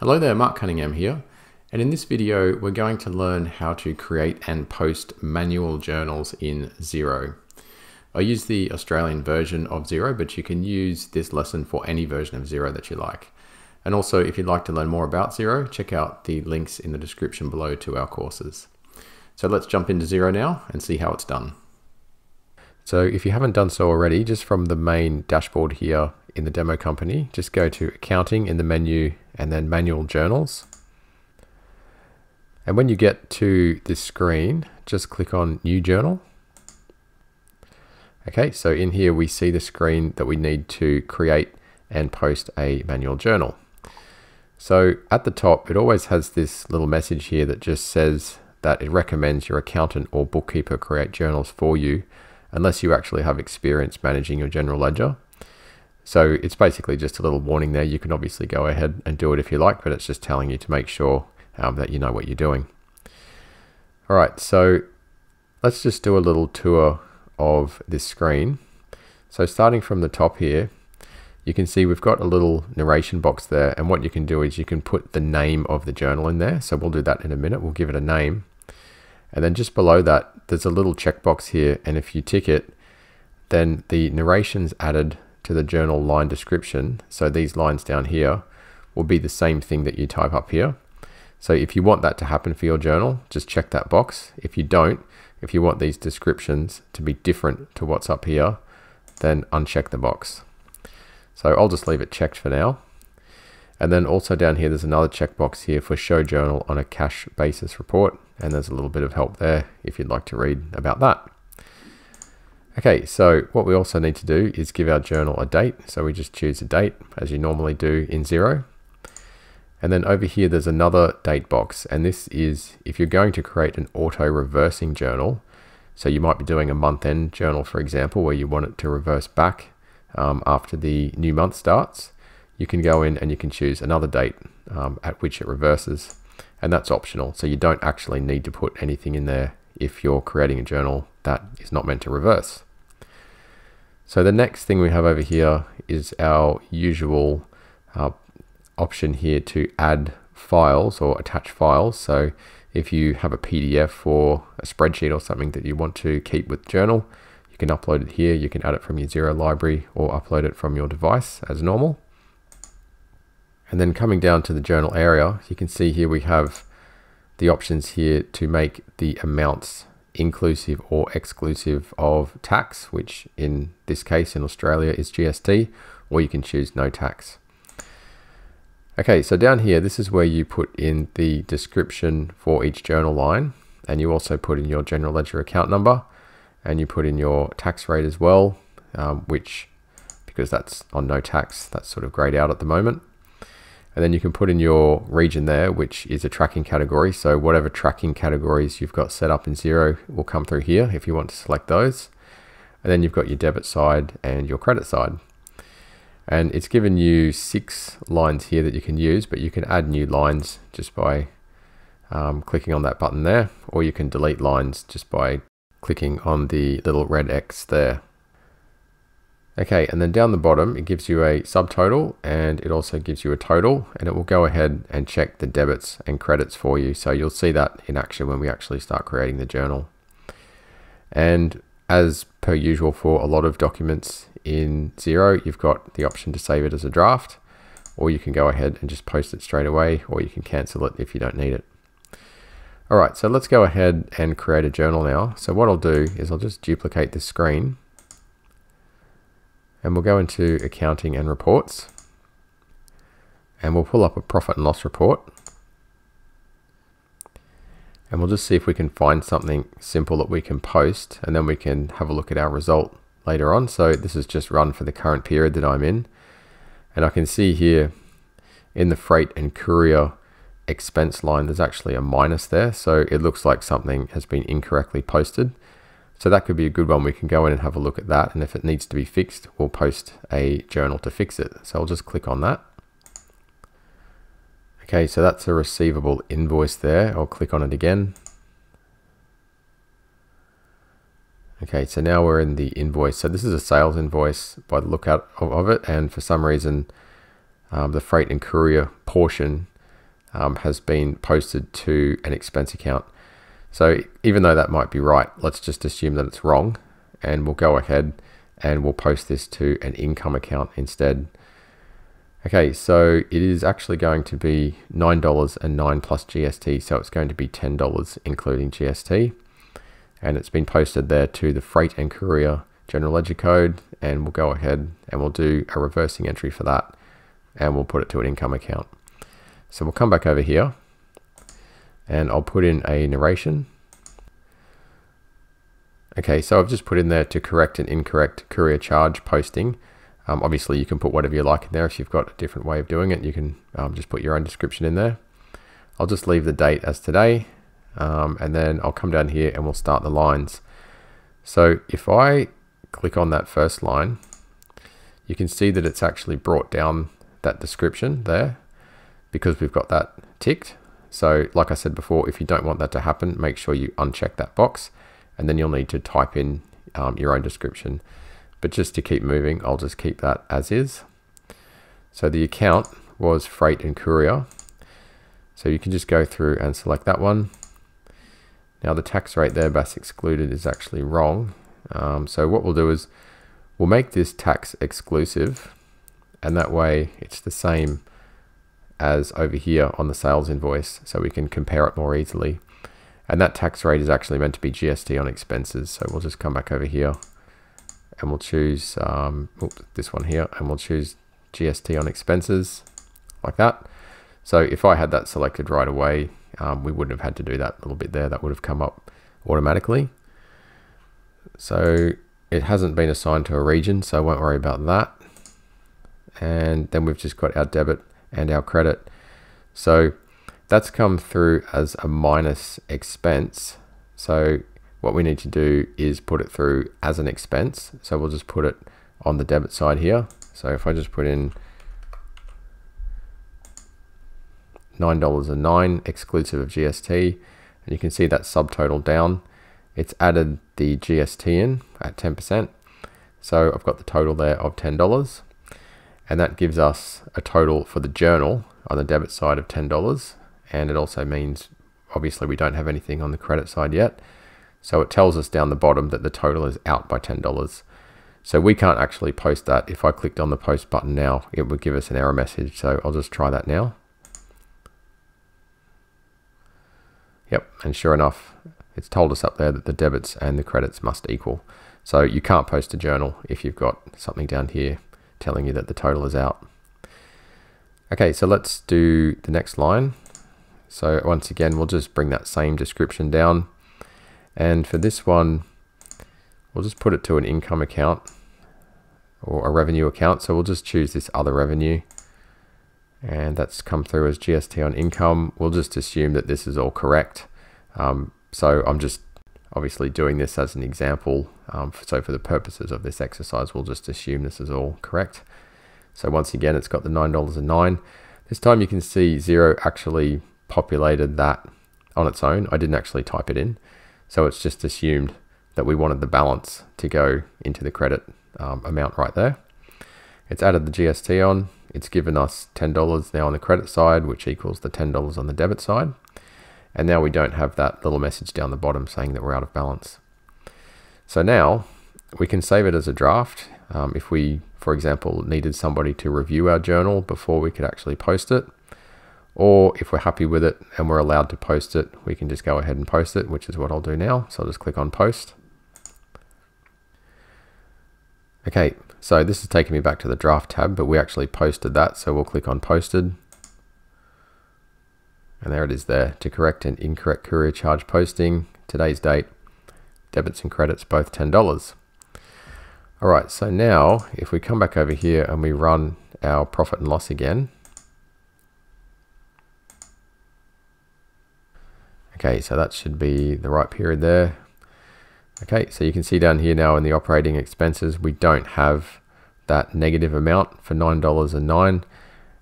Hello there, Mark Cunningham here. And in this video, we're going to learn how to create and post manual journals in Xero. I use the Australian version of Xero, but you can use this lesson for any version of Xero that you like. And also, if you'd like to learn more about Xero, check out the links in the description below to our courses. So let's jump into Xero now and see how it's done. So if you haven't done so already, just from the main dashboard here in the demo company, just go to accounting in the menu and then manual journals. And when you get to this screen, just click on new journal. Okay, so in here we see the screen that we need to create and post a manual journal. So at the top, it always has this little message here that just says that it recommends your accountant or bookkeeper create journals for you, unless you actually have experience managing your general ledger. So it's basically just a little warning there. You can obviously go ahead and do it if you like, but it's just telling you to make sure um, that you know what you're doing. All right, so let's just do a little tour of this screen. So starting from the top here, you can see we've got a little narration box there. And what you can do is you can put the name of the journal in there. So we'll do that in a minute. We'll give it a name. And then just below that, there's a little checkbox here. And if you tick it, then the narration's added to the journal line description. So these lines down here will be the same thing that you type up here. So if you want that to happen for your journal, just check that box. If you don't, if you want these descriptions to be different to what's up here, then uncheck the box. So I'll just leave it checked for now. And then also down here, there's another checkbox here for show journal on a cash basis report. And there's a little bit of help there if you'd like to read about that. Okay, so what we also need to do is give our journal a date. So we just choose a date as you normally do in Xero. And then over here, there's another date box. And this is if you're going to create an auto reversing journal. So you might be doing a month end journal, for example, where you want it to reverse back um, after the new month starts. You can go in and you can choose another date um, at which it reverses. And that's optional. So you don't actually need to put anything in there if you're creating a journal that is not meant to reverse. So the next thing we have over here is our usual uh, option here to add files or attach files. So if you have a PDF or a spreadsheet or something that you want to keep with Journal, you can upload it here. You can add it from your Xero library or upload it from your device as normal. And then coming down to the journal area, you can see here we have the options here to make the amounts inclusive or exclusive of tax, which in this case in Australia is GST, or you can choose no tax. Okay, so down here, this is where you put in the description for each journal line, and you also put in your general ledger account number, and you put in your tax rate as well, um, which, because that's on no tax, that's sort of grayed out at the moment. And then you can put in your region there, which is a tracking category. So whatever tracking categories you've got set up in Xero will come through here if you want to select those. And then you've got your debit side and your credit side. And it's given you six lines here that you can use, but you can add new lines just by um, clicking on that button there, or you can delete lines just by clicking on the little red X there. Okay, and then down the bottom, it gives you a subtotal and it also gives you a total and it will go ahead and check the debits and credits for you. So you'll see that in action when we actually start creating the journal. And as per usual for a lot of documents in Xero, you've got the option to save it as a draft or you can go ahead and just post it straight away or you can cancel it if you don't need it. All right, so let's go ahead and create a journal now. So what I'll do is I'll just duplicate this screen and we'll go into accounting and reports. And we'll pull up a profit and loss report. And we'll just see if we can find something simple that we can post and then we can have a look at our result later on. So this is just run for the current period that I'm in. And I can see here in the freight and courier expense line there's actually a minus there. So it looks like something has been incorrectly posted so that could be a good one. We can go in and have a look at that. And if it needs to be fixed, we'll post a journal to fix it. So I'll just click on that. Okay, so that's a receivable invoice there. I'll click on it again. Okay, so now we're in the invoice. So this is a sales invoice by the lookout of, of it. And for some reason, um, the freight and courier portion um, has been posted to an expense account. So even though that might be right, let's just assume that it's wrong and we'll go ahead and we'll post this to an income account instead. Okay, so it is actually going to be $9.09 plus GST, so it's going to be $10 including GST. And it's been posted there to the freight and courier general ledger code, and we'll go ahead and we'll do a reversing entry for that, and we'll put it to an income account. So we'll come back over here, and I'll put in a narration Okay, so I've just put in there to correct an incorrect courier charge posting. Um, obviously, you can put whatever you like in there. If you've got a different way of doing it, you can um, just put your own description in there. I'll just leave the date as today, um, and then I'll come down here and we'll start the lines. So if I click on that first line, you can see that it's actually brought down that description there because we've got that ticked. So like I said before, if you don't want that to happen, make sure you uncheck that box and then you'll need to type in um, your own description. But just to keep moving, I'll just keep that as is. So the account was freight and courier. So you can just go through and select that one. Now the tax rate there, BAS excluded, is actually wrong. Um, so what we'll do is we'll make this tax exclusive and that way it's the same as over here on the sales invoice so we can compare it more easily. And that tax rate is actually meant to be GST on expenses. So we'll just come back over here and we'll choose um, oops, this one here and we'll choose GST on expenses like that. So if I had that selected right away, um, we wouldn't have had to do that little bit there. That would have come up automatically. So it hasn't been assigned to a region, so I won't worry about that. And then we've just got our debit and our credit. So that's come through as a minus expense. So what we need to do is put it through as an expense. So we'll just put it on the debit side here. So if I just put in $9.09 exclusive of GST, and you can see that subtotal down. It's added the GST in at 10%. So I've got the total there of $10. And that gives us a total for the journal on the debit side of $10 and it also means obviously we don't have anything on the credit side yet. So it tells us down the bottom that the total is out by $10. So we can't actually post that. If I clicked on the post button now, it would give us an error message. So I'll just try that now. Yep, and sure enough, it's told us up there that the debits and the credits must equal. So you can't post a journal if you've got something down here telling you that the total is out. Okay, so let's do the next line. So once again, we'll just bring that same description down. And for this one, we'll just put it to an income account or a revenue account. So we'll just choose this other revenue and that's come through as GST on income. We'll just assume that this is all correct. Um, so I'm just obviously doing this as an example. Um, so for the purposes of this exercise, we'll just assume this is all correct. So once again, it's got the $9.09. This time you can see Xero actually populated that on its own. I didn't actually type it in. So it's just assumed that we wanted the balance to go into the credit um, amount right there. It's added the GST on. It's given us $10 now on the credit side, which equals the $10 on the debit side. And now we don't have that little message down the bottom saying that we're out of balance. So now we can save it as a draft. Um, if we, for example, needed somebody to review our journal before we could actually post it, or if we're happy with it and we're allowed to post it, we can just go ahead and post it, which is what I'll do now. So I'll just click on post. Okay, so this is taking me back to the draft tab, but we actually posted that. So we'll click on posted. And there it is there to correct an incorrect courier charge posting. Today's date, debits and credits, both $10. All right, so now if we come back over here and we run our profit and loss again, Okay, so that should be the right period there. Okay, so you can see down here now in the operating expenses, we don't have that negative amount for $9.09.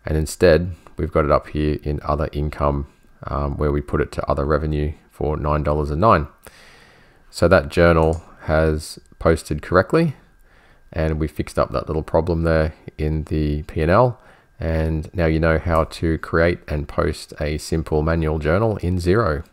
And instead, we've got it up here in other income um, where we put it to other revenue for $9.09. So that journal has posted correctly and we fixed up that little problem there in the P&L And now you know how to create and post a simple manual journal in Xero.